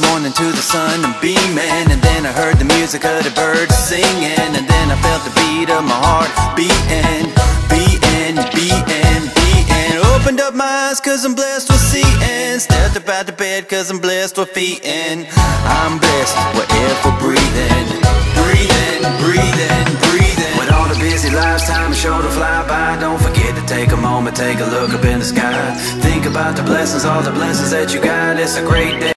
morning to the sun and beaming. And then I heard the music of the birds singing. And then I felt the beat of my heart beating Beating, beating, beating. Opened up my eyes cause I'm blessed with seeing. Stepped up out the bed cause I'm blessed with feeding. I'm blessed with air for breathing Breathing, breathing, breathing. With all the busy lives, time is sure to fly by. Don't forget to take a moment, take a look up in the sky. Think about the blessings, all the blessings that you got. It's a great day